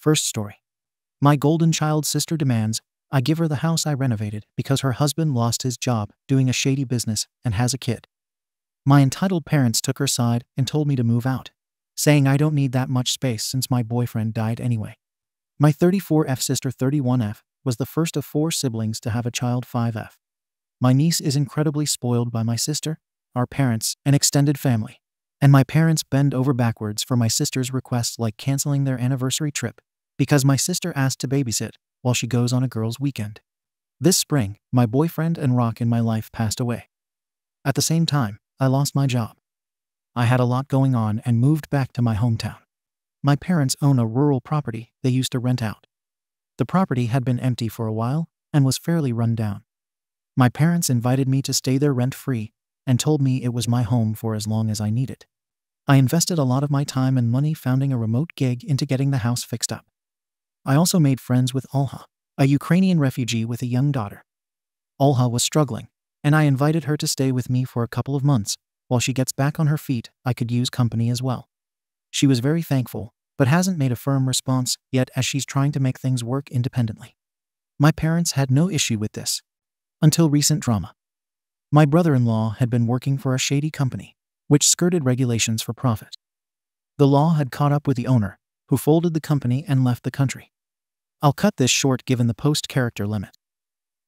First story. My golden child sister demands I give her the house I renovated because her husband lost his job doing a shady business and has a kid. My entitled parents took her side and told me to move out, saying I don't need that much space since my boyfriend died anyway. My 34F sister 31F was the first of four siblings to have a child 5F. My niece is incredibly spoiled by my sister, our parents, and extended family. And my parents bend over backwards for my sister's requests like canceling their anniversary trip because my sister asked to babysit while she goes on a girls' weekend. This spring, my boyfriend and rock in my life passed away. At the same time, I lost my job. I had a lot going on and moved back to my hometown. My parents own a rural property they used to rent out. The property had been empty for a while and was fairly run down. My parents invited me to stay there rent free and told me it was my home for as long as I needed. I invested a lot of my time and money founding a remote gig into getting the house fixed up. I also made friends with Olha, a Ukrainian refugee with a young daughter. Olha was struggling, and I invited her to stay with me for a couple of months. While she gets back on her feet, I could use company as well. She was very thankful, but hasn't made a firm response yet as she's trying to make things work independently. My parents had no issue with this. Until recent drama. My brother in law had been working for a shady company, which skirted regulations for profit. The law had caught up with the owner, who folded the company and left the country. I'll cut this short given the post character limit.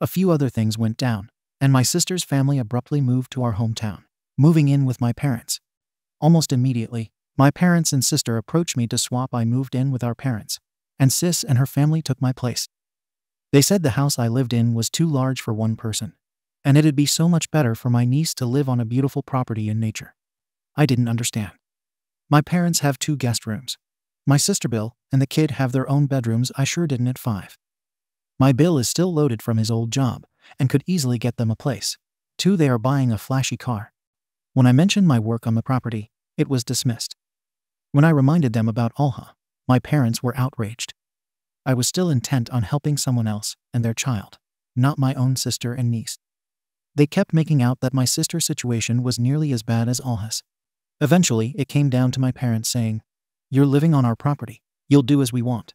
A few other things went down, and my sister's family abruptly moved to our hometown, moving in with my parents. Almost immediately, my parents and sister approached me to swap. I moved in with our parents, and sis and her family took my place. They said the house I lived in was too large for one person, and it'd be so much better for my niece to live on a beautiful property in nature. I didn't understand. My parents have two guest rooms, my sister Bill and the kid have their own bedrooms, I sure didn't at five. My Bill is still loaded from his old job and could easily get them a place. Two, they are buying a flashy car. When I mentioned my work on the property, it was dismissed. When I reminded them about Olha, my parents were outraged. I was still intent on helping someone else and their child, not my own sister and niece. They kept making out that my sister's situation was nearly as bad as Olha's. Eventually, it came down to my parents saying, you're living on our property. You'll do as we want.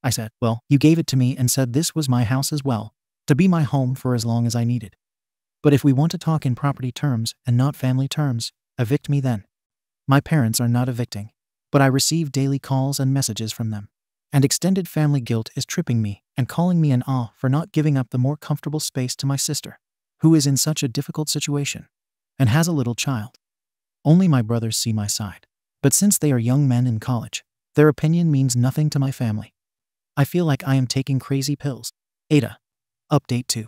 I said, Well, you gave it to me and said this was my house as well, to be my home for as long as I needed. But if we want to talk in property terms and not family terms, evict me then. My parents are not evicting, but I receive daily calls and messages from them. And extended family guilt is tripping me and calling me an ah for not giving up the more comfortable space to my sister, who is in such a difficult situation and has a little child. Only my brothers see my side. But since they are young men in college, their opinion means nothing to my family. I feel like I am taking crazy pills. AITA. Update 2.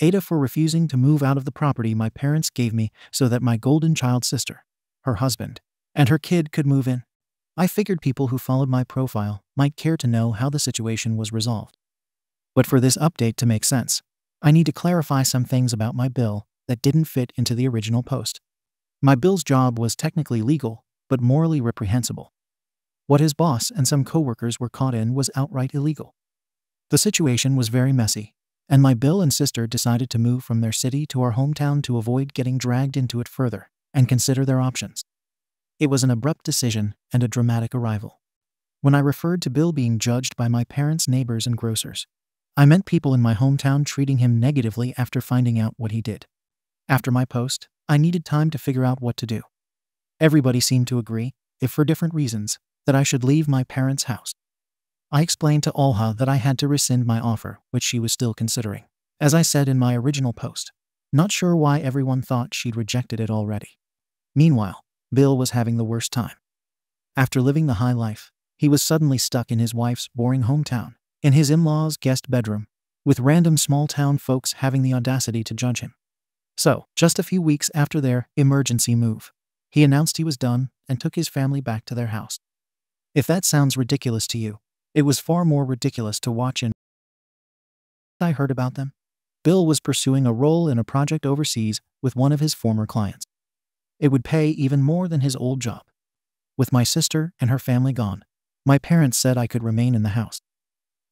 AITA for refusing to move out of the property my parents gave me so that my golden child sister, her husband, and her kid could move in. I figured people who followed my profile might care to know how the situation was resolved. But for this update to make sense, I need to clarify some things about my bill that didn't fit into the original post. My bill's job was technically legal, but morally reprehensible. What his boss and some coworkers were caught in was outright illegal. The situation was very messy, and my Bill and sister decided to move from their city to our hometown to avoid getting dragged into it further and consider their options. It was an abrupt decision and a dramatic arrival. When I referred to Bill being judged by my parents' neighbors and grocers, I meant people in my hometown treating him negatively after finding out what he did. After my post, I needed time to figure out what to do. Everybody seemed to agree, if for different reasons, that I should leave my parents' house. I explained to Olha that I had to rescind my offer, which she was still considering. As I said in my original post, not sure why everyone thought she'd rejected it already. Meanwhile, Bill was having the worst time. After living the high life, he was suddenly stuck in his wife's boring hometown, in his in law's guest bedroom, with random small town folks having the audacity to judge him. So, just a few weeks after their emergency move, he announced he was done and took his family back to their house. If that sounds ridiculous to you, it was far more ridiculous to watch in. I heard about them. Bill was pursuing a role in a project overseas with one of his former clients. It would pay even more than his old job. With my sister and her family gone, my parents said I could remain in the house.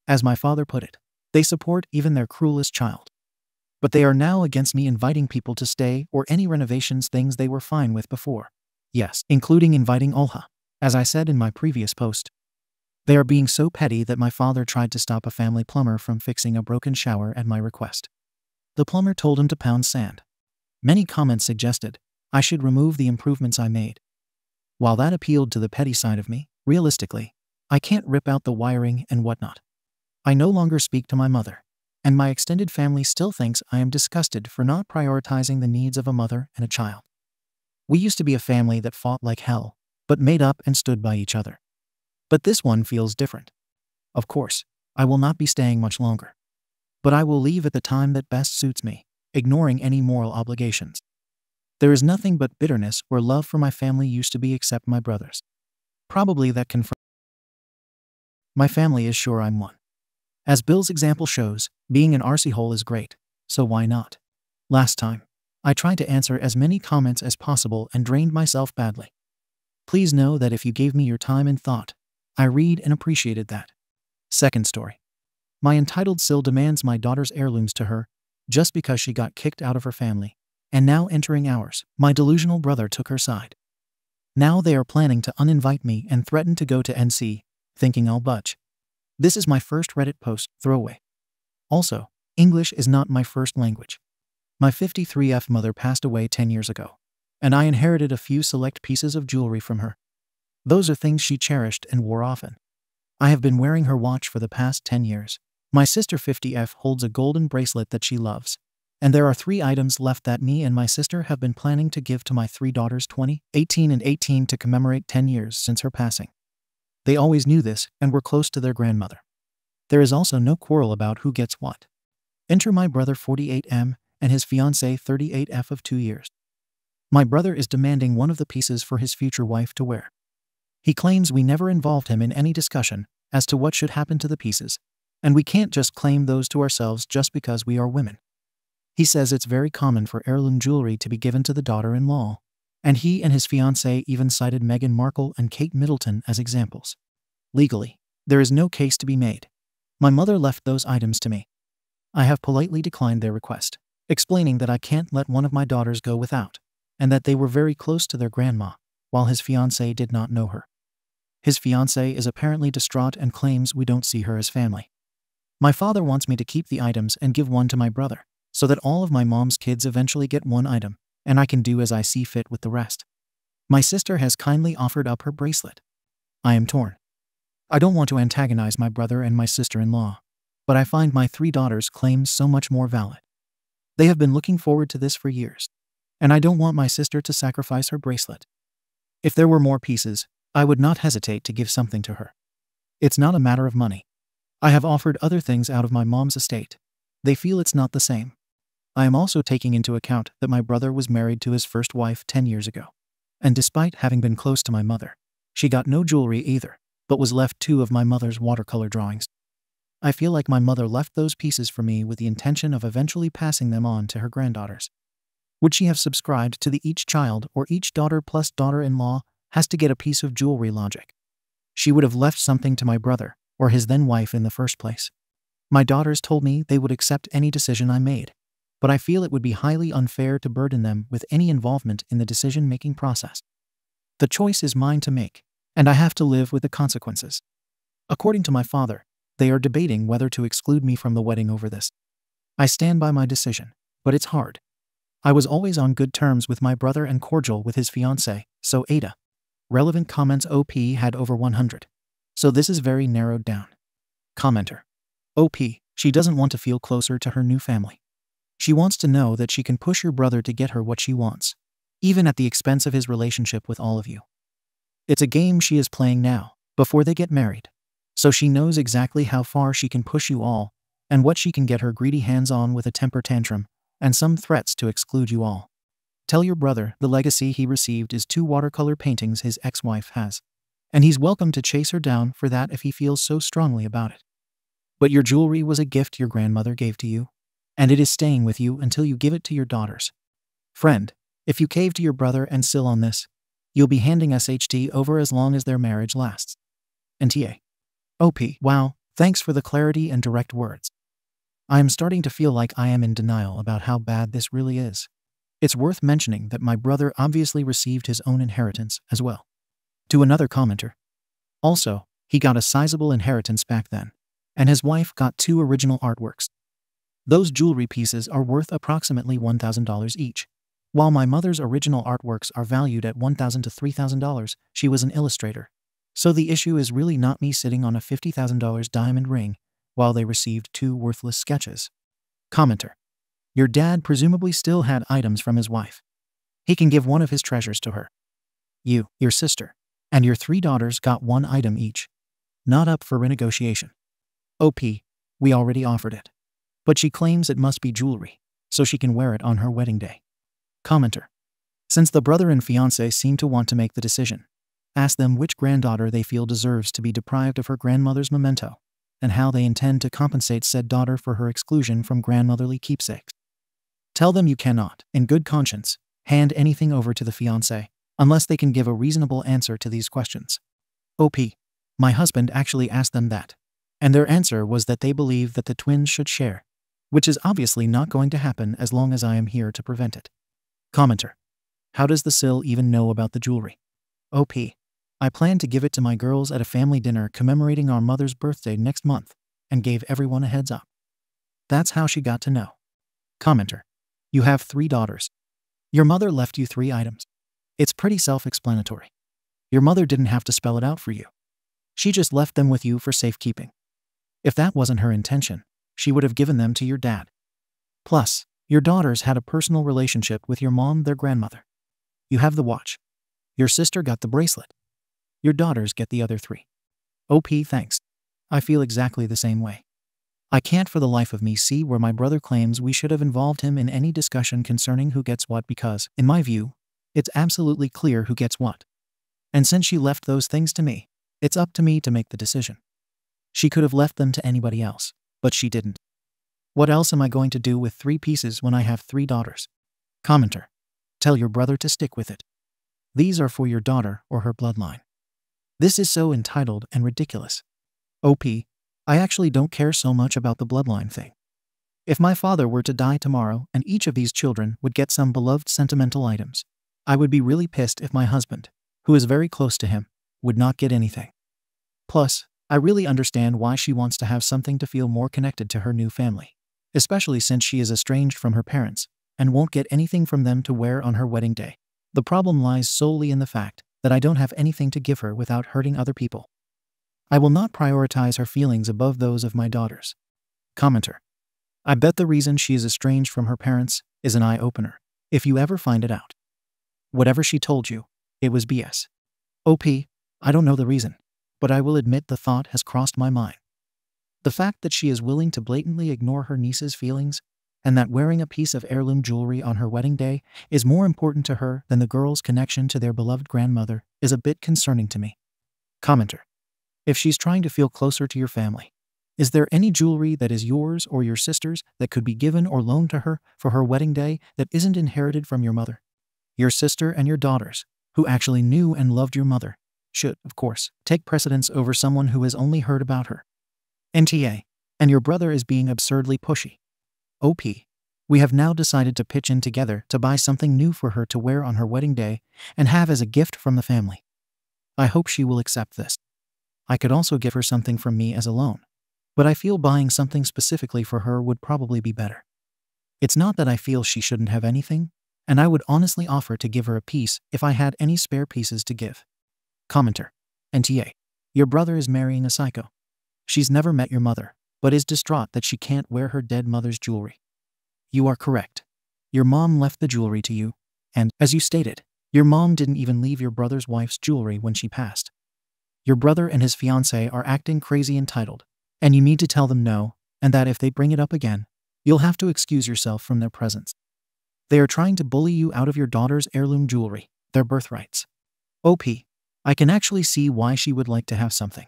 As my father put it, they support even their cruelest child. But they are now against me inviting people to stay or any renovations things they were fine with before. Yes, including inviting Olha, as I said in my previous post. They are being so petty that my father tried to stop a family plumber from fixing a broken shower at my request. The plumber told him to pound sand. Many comments suggested I should remove the improvements I made. While that appealed to the petty side of me, realistically, I can't rip out the wiring and whatnot. I no longer speak to my mother, and my extended family still thinks I am disgusted for not prioritizing the needs of a mother and a child. We used to be a family that fought like hell, but made up and stood by each other. But this one feels different. Of course, I will not be staying much longer. But I will leave at the time that best suits me, ignoring any moral obligations. There is nothing but bitterness where love for my family used to be except my brothers. Probably that confirms. My family is sure I'm one. As Bill's example shows, being an RC hole is great, so why not? Last time, I tried to answer as many comments as possible and drained myself badly. Please know that if you gave me your time and thought, I read and appreciated that. Second story. My entitled Sil demands my daughter's heirlooms to her just because she got kicked out of her family, and now entering ours, my delusional brother took her side. Now they are planning to uninvite me and threaten to go to NC, thinking I'll budge. This is my first Reddit post, throwaway. Also, English is not my first language. My 53F mother passed away 10 years ago, and I inherited a few select pieces of jewelry from her. Those are things she cherished and wore often. I have been wearing her watch for the past 10 years. My sister 50F holds a golden bracelet that she loves. And there are three items left that me and my sister have been planning to give to my three daughters 20, 18, and 18 to commemorate 10 years since her passing. They always knew this and were close to their grandmother. There is also no quarrel about who gets what. Enter my brother 48M and his fiancée 38F of two years. My brother is demanding one of the pieces for his future wife to wear. He claims we never involved him in any discussion as to what should happen to the pieces, and we can't just claim those to ourselves just because we are women. He says it's very common for heirloom jewelry to be given to the daughter in law, and he and his fiancée even cited Meghan Markle and Kate Middleton as examples. Legally, there is no case to be made. My mother left those items to me. I have politely declined their request, explaining that I can't let one of my daughters go without, and that they were very close to their grandma, while his fiancée did not know her. His fiancée is apparently distraught and claims we don't see her as family. My father wants me to keep the items and give one to my brother, so that all of my mom's kids eventually get one item, and I can do as I see fit with the rest. My sister has kindly offered up her bracelet. I am torn. I don't want to antagonize my brother and my sister in law, but I find my three daughters' claims so much more valid. They have been looking forward to this for years, and I don't want my sister to sacrifice her bracelet. If there were more pieces, I would not hesitate to give something to her. It's not a matter of money. I have offered other things out of my mom's estate. They feel it's not the same. I am also taking into account that my brother was married to his first wife 10 years ago. And despite having been close to my mother, she got no jewelry either, but was left two of my mother's watercolor drawings. I feel like my mother left those pieces for me with the intention of eventually passing them on to her granddaughters. Would she have subscribed to the each child or each daughter plus daughter in law has to get a piece of jewelry logic. She would have left something to my brother, or his then wife in the first place. My daughters told me they would accept any decision I made, but I feel it would be highly unfair to burden them with any involvement in the decision making process. The choice is mine to make, and I have to live with the consequences. According to my father, they are debating whether to exclude me from the wedding over this. I stand by my decision, but it's hard. I was always on good terms with my brother and cordial with his fiancée, so AITA, Relevant comments OP had over 100. So this is very narrowed down. Commenter. OP, she doesn't want to feel closer to her new family. She wants to know that she can push your brother to get her what she wants, even at the expense of his relationship with all of you. It's a game she is playing now, before they get married. So she knows exactly how far she can push you all, and what she can get her greedy hands on with a temper tantrum, and some threats to exclude you all. Tell your brother the legacy he received is two watercolor paintings his ex wife has, and he's welcome to chase her down for that if he feels so strongly about it. But your jewelry was a gift your grandmother gave to you, and it is staying with you until you give it to your daughters. Friend, if you cave to your brother and Sil on this, you'll be handing SHD over as long as their marriage lasts. NTA. OP, wow, thanks for the clarity and direct words. I am starting to feel like I am in denial about how bad this really is. It's worth mentioning that my brother obviously received his own inheritance as well. To another commenter. Also, He got a sizable inheritance back then, and his wife got two original artworks. Those jewelry pieces are worth approximately $1,000 each. While my mother's original artworks are valued at $1,000 to $3,000, she was an illustrator. So the issue is really not me sitting on a $50,000 diamond ring while they received two worthless sketches. Commenter. Your dad presumably still had items from his wife. He can give one of his treasures to her. You, your sister, and your three daughters got one item each. Not up for renegotiation. OP, we already offered it. But she claims it must be jewelry, so she can wear it on her wedding day. Commenter. Since the brother and fiance seem to want to make the decision, ask them which granddaughter they feel deserves to be deprived of her grandmother's memento, and how they intend to compensate said daughter for her exclusion from grandmotherly keepsakes. Tell them you cannot, in good conscience, hand anything over to the fiance unless they can give a reasonable answer to these questions. OP. My husband actually asked them that, and their answer was that they believe that the twins should share, which is obviously not going to happen as long as I am here to prevent it. Commenter. How does the Sill even know about the jewelry? OP. I plan to give it to my girls at a family dinner commemorating our mother's birthday next month and gave everyone a heads up. That's how she got to know. Commenter. You have three daughters. Your mother left you three items. It's pretty self explanatory. Your mother didn't have to spell it out for you. She just left them with you for safekeeping. If that wasn't her intention, she would have given them to your dad. Plus, your daughters had a personal relationship with your mom, their grandmother. You have the watch. Your sister got the bracelet. Your daughters get the other three. OP, thanks. I feel exactly the same way. I can't for the life of me see where my brother claims we should have involved him in any discussion concerning who gets what because, in my view, it's absolutely clear who gets what. And since she left those things to me, it's up to me to make the decision. She could have left them to anybody else, but she didn't. What else am I going to do with three pieces when I have three daughters? Commenter. Tell your brother to stick with it. These are for your daughter or her bloodline. This is so entitled and ridiculous. OP, I actually don't care so much about the bloodline thing. If my father were to die tomorrow and each of these children would get some beloved sentimental items, I would be really pissed if my husband, who is very close to him, would not get anything. Plus, I really understand why she wants to have something to feel more connected to her new family, especially since she is estranged from her parents and won't get anything from them to wear on her wedding day. The problem lies solely in the fact that I don't have anything to give her without hurting other people. I will not prioritize her feelings above those of my daughters. Commenter. I bet the reason she is estranged from her parents is an eye opener, if you ever find it out. Whatever she told you, it was BS. OP, I don't know the reason, but I will admit the thought has crossed my mind. The fact that she is willing to blatantly ignore her niece's feelings and that wearing a piece of heirloom jewelry on her wedding day is more important to her than the girl's connection to their beloved grandmother is a bit concerning to me. Commenter. If she's trying to feel closer to your family, is there any jewelry that is yours or your sister's that could be given or loaned to her for her wedding day that isn't inherited from your mother? Your sister and your daughters, who actually knew and loved your mother, should, of course, take precedence over someone who has only heard about her. NTA. And your brother is being absurdly pushy. OP. We have now decided to pitch in together to buy something new for her to wear on her wedding day and have as a gift from the family. I hope she will accept this. I could also give her something from me as a loan, but I feel buying something specifically for her would probably be better. It's not that I feel she shouldn't have anything, and I would honestly offer to give her a piece if I had any spare pieces to give. Commenter. NTA. Your brother is marrying a psycho. She's never met your mother, but is distraught that she can't wear her dead mother's jewelry. You are correct. Your mom left the jewelry to you, and, as you stated, your mom didn't even leave your brother's wife's jewelry when she passed. Your brother and his fiancée are acting crazy entitled, and you need to tell them no, and that if they bring it up again, you'll have to excuse yourself from their presence. They are trying to bully you out of your daughter's heirloom jewelry, their birthrights. OP, I can actually see why she would like to have something.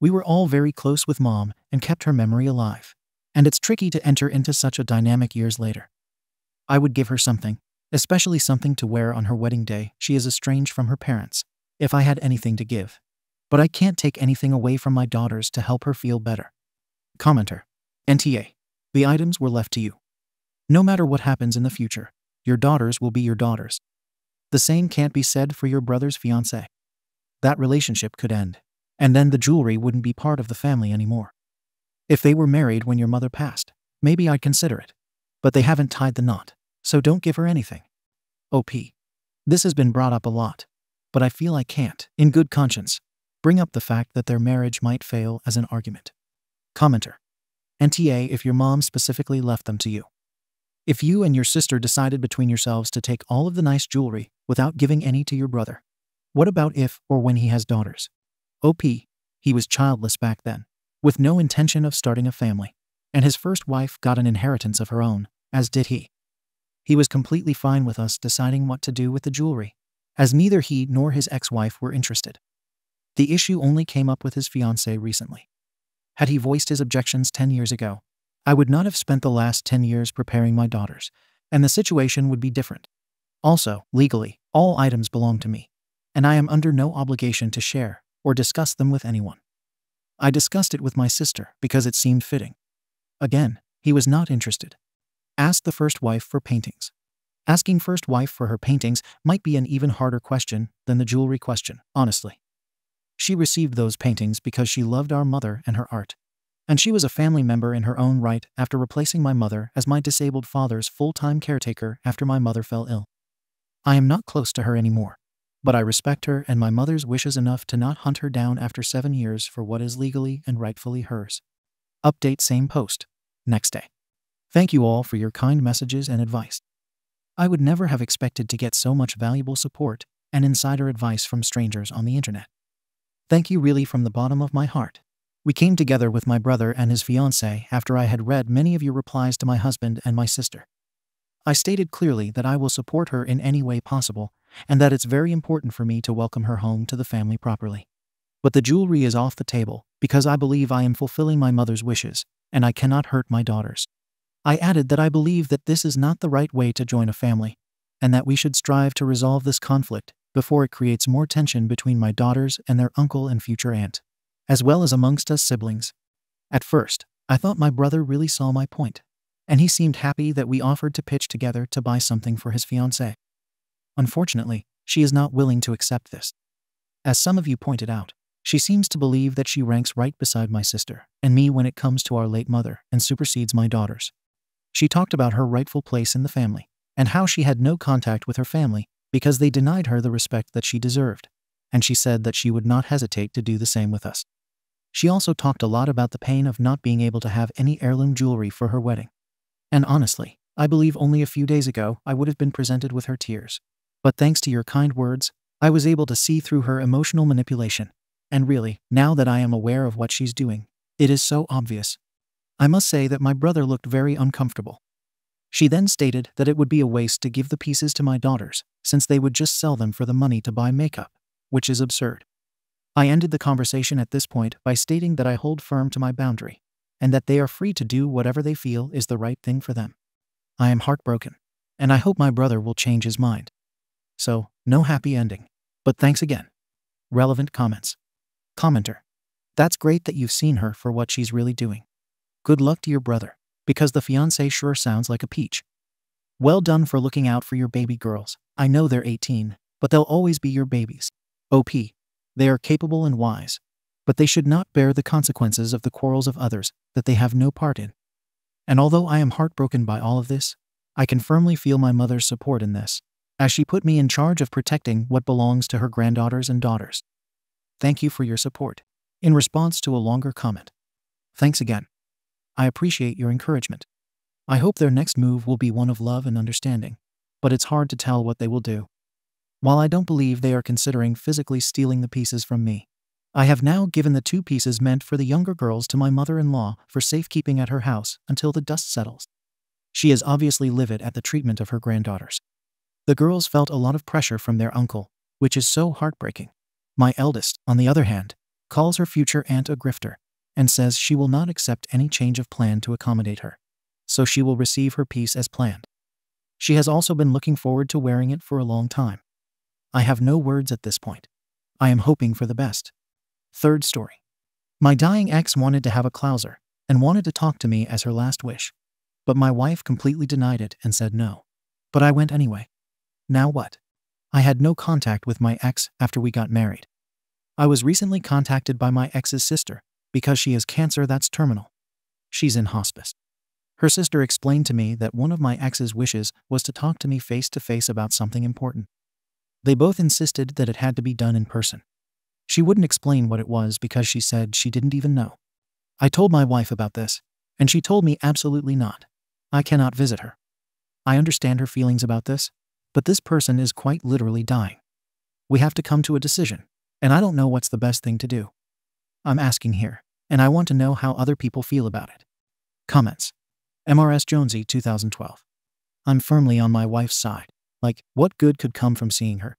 We were all very close with mom and kept her memory alive, and it's tricky to enter into such a dynamic years later. I would give her something, especially something to wear on her wedding day. She is estranged from her parents, if I had anything to give. But I can't take anything away from my daughters to help her feel better. Commenter. NTA. The items were left to you. No matter what happens in the future, your daughters will be your daughters. The same can't be said for your brother's fiancée. That relationship could end, And then the jewelry wouldn't be part of the family anymore. If they were married when your mother passed, maybe I'd consider it. But they haven't tied the knot, so don't give her anything. OP. This has been brought up a lot, but I feel I can't, in good conscience, bring up the fact that their marriage might fail as an argument. Commenter. NTA if your mom specifically left them to you. If you and your sister decided between yourselves to take all of the nice jewelry without giving any to your brother, what about if or when he has daughters? OP, he was childless back then, with no intention of starting a family, and his first wife got an inheritance of her own, as did he. He was completely fine with us deciding what to do with the jewelry, as neither he nor his ex wife were interested. The issue only came up with his fiancée recently. Had he voiced his objections 10 years ago, I would not have spent the last 10 years preparing my daughters, and the situation would be different. Also, legally, all items belong to me, and I am under no obligation to share or discuss them with anyone. I discussed it with my sister because it seemed fitting. Again, he was not interested. Asked the first wife for paintings. Asking first wife for her paintings might be an even harder question than the jewelry question, honestly. She received those paintings because she loved our mother and her art. And she was a family member in her own right after replacing my mother as my disabled father's full time caretaker after my mother fell ill. I am not close to her anymore, but I respect her and my mother's wishes enough to not hunt her down after seven years for what is legally and rightfully hers. Update same post. Next day. Thank you all for your kind messages and advice. I would never have expected to get so much valuable support and insider advice from strangers on the internet. Thank you really from the bottom of my heart. We came together with my brother and his fiancée after I had read many of your replies to my husband and my sister. I stated clearly that I will support her in any way possible and that it's very important for me to welcome her home to the family properly. But the jewelry is off the table because I believe I am fulfilling my mother's wishes and I cannot hurt my daughters. I added that I believe that this is not the right way to join a family and that we should strive to resolve this conflict before it creates more tension between my daughters and their uncle and future aunt, as well as amongst us siblings. At first, I thought my brother really saw my point, and he seemed happy that we offered to pitch together to buy something for his fiancée. Unfortunately, she is not willing to accept this. As some of you pointed out, she seems to believe that she ranks right beside my sister and me when it comes to our late mother and supersedes my daughters. She talked about her rightful place in the family and how she had no contact with her family because they denied her the respect that she deserved, and she said that she would not hesitate to do the same with us. She also talked a lot about the pain of not being able to have any heirloom jewelry for her wedding. And honestly, I believe only a few days ago I would have been presented with her tears. But thanks to your kind words, I was able to see through her emotional manipulation. And really, now that I am aware of what she's doing, it is so obvious. I must say that my brother looked very uncomfortable. She then stated that it would be a waste to give the pieces to my daughters, since they would just sell them for the money to buy makeup, which is absurd. I ended the conversation at this point by stating that I hold firm to my boundary, and that they are free to do whatever they feel is the right thing for them. I am heartbroken, and I hope my brother will change his mind. So, no happy ending. But thanks again. Relevant comments. Commenter. That's great that you've seen her for what she's really doing. Good luck to your brother because the fiancé sure sounds like a peach. Well done for looking out for your baby girls. I know they're 18, but they'll always be your babies. OP. They are capable and wise, but they should not bear the consequences of the quarrels of others that they have no part in. And although I am heartbroken by all of this, I can firmly feel my mother's support in this, as she put me in charge of protecting what belongs to her granddaughters and daughters. Thank you for your support. In response to a longer comment. Thanks again. I appreciate your encouragement. I hope their next move will be one of love and understanding, but it's hard to tell what they will do. While I don't believe they are considering physically stealing the pieces from me, I have now given the two pieces meant for the younger girls to my mother in law for safekeeping at her house until the dust settles. She is obviously livid at the treatment of her granddaughters. The girls felt a lot of pressure from their uncle, which is so heartbreaking. My eldest, on the other hand, calls her future aunt a grifter and says she will not accept any change of plan to accommodate her, so she will receive her piece as planned. She has also been looking forward to wearing it for a long time. I have no words at this point. I am hoping for the best. Third story. My dying ex wanted to have a clouser and wanted to talk to me as her last wish, but my wife completely denied it and said no. But I went anyway. Now what? I had no contact with my ex after we got married. I was recently contacted by my ex's sister because she has cancer that's terminal. She's in hospice. Her sister explained to me that one of my ex's wishes was to talk to me face to face about something important. They both insisted that it had to be done in person. She wouldn't explain what it was because she said she didn't even know. I told my wife about this, and she told me absolutely not. I cannot visit her. I understand her feelings about this, but this person is quite literally dying. We have to come to a decision, and I don't know what's the best thing to do. I'm asking here, and I want to know how other people feel about it. Comments MRS Jonesy 2012. I'm firmly on my wife's side. Like, what good could come from seeing her?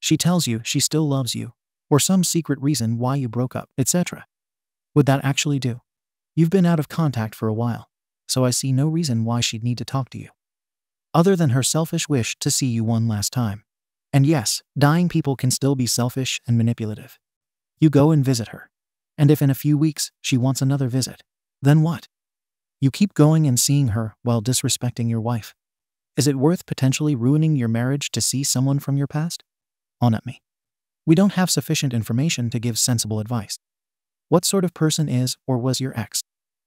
She tells you she still loves you, or some secret reason why you broke up, etc. Would that actually do? You've been out of contact for a while, so I see no reason why she'd need to talk to you. Other than her selfish wish to see you one last time. And yes, dying people can still be selfish and manipulative. You go and visit her. And if in a few weeks she wants another visit, then what? You keep going and seeing her while disrespecting your wife. Is it worth potentially ruining your marriage to see someone from your past? On at me. We don't have sufficient information to give sensible advice. What sort of person is or was your ex?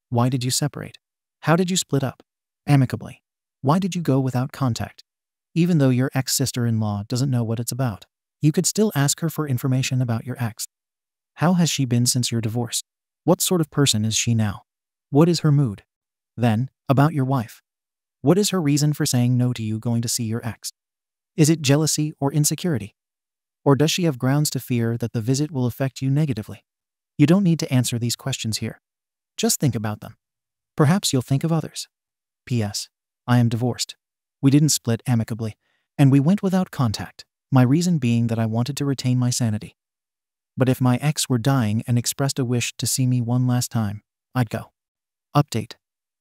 Why did you separate? How did you split up? Amicably. Why did you go without contact? Even though your ex sister in law doesn't know what it's about, you could still ask her for information about your ex. How has she been since your divorce? What sort of person is she now? What is her mood? Then, about your wife. What is her reason for saying no to you going to see your ex? Is it jealousy or insecurity? Or does she have grounds to fear that the visit will affect you negatively? You don't need to answer these questions here. Just think about them. Perhaps you'll think of others. P.S. I am divorced. We didn't split amicably, and we went without contact, my reason being that I wanted to retain my sanity. But if my ex were dying and expressed a wish to see me one last time, I'd go. Update.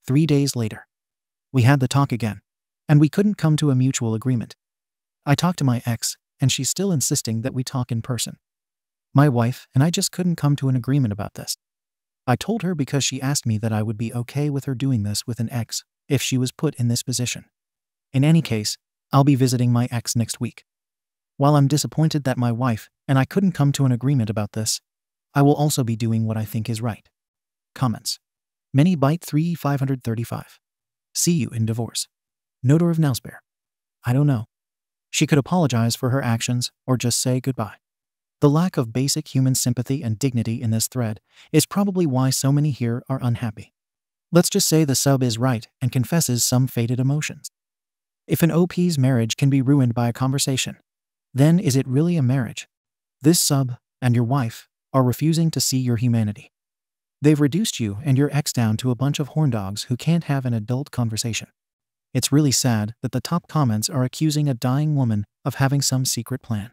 Three days later. We had the talk again, and we couldn't come to a mutual agreement. I talked to my ex, and she's still insisting that we talk in person. My wife and I just couldn't come to an agreement about this. I told her because she asked me that I would be okay with her doing this with an ex if she was put in this position. In any mm-hmm. case, I'll be visiting my ex next week. While I'm disappointed that my wife and I couldn't come to an agreement about this, I will also be doing what I think is right. Comments. Many Byte 3 535. See you in divorce. Nodor of Nelsbear. I don't know. She could apologize for her actions or just say goodbye. The lack of basic human sympathy and dignity in this thread is probably why so many here are unhappy. Let's just say the sub is right and confesses some faded emotions. If an OP's marriage can be ruined by a conversation, then is it really a marriage? This sub and your wife are refusing to see your humanity. They've reduced you and your ex down to a bunch of horn dogs who can't have an adult conversation. It's really sad that the top comments are accusing a dying woman of having some secret plan,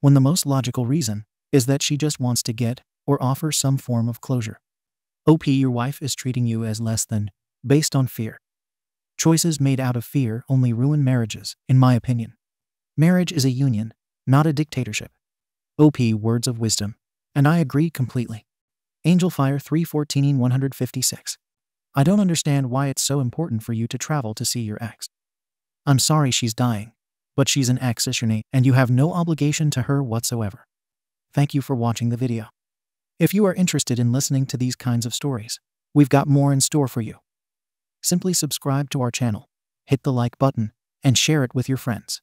when the most logical reason is that she just wants to get or offer some form of closure. OP, your wife is treating you as less than, based on fear. Choices made out of fear only ruin marriages, in my opinion. Marriage is a union, not a dictatorship. OP, words of wisdom. And I agree completely. Angelfire 314 156. I don't understand why it's so important for you to travel to see your ex. I'm sorry she's dying, but she's an ex and you have no obligation to her whatsoever. Thank you for watching the video. If you are interested in listening to these kinds of stories, we've got more in store for you. Simply subscribe to our channel, hit the like button, and share it with your friends.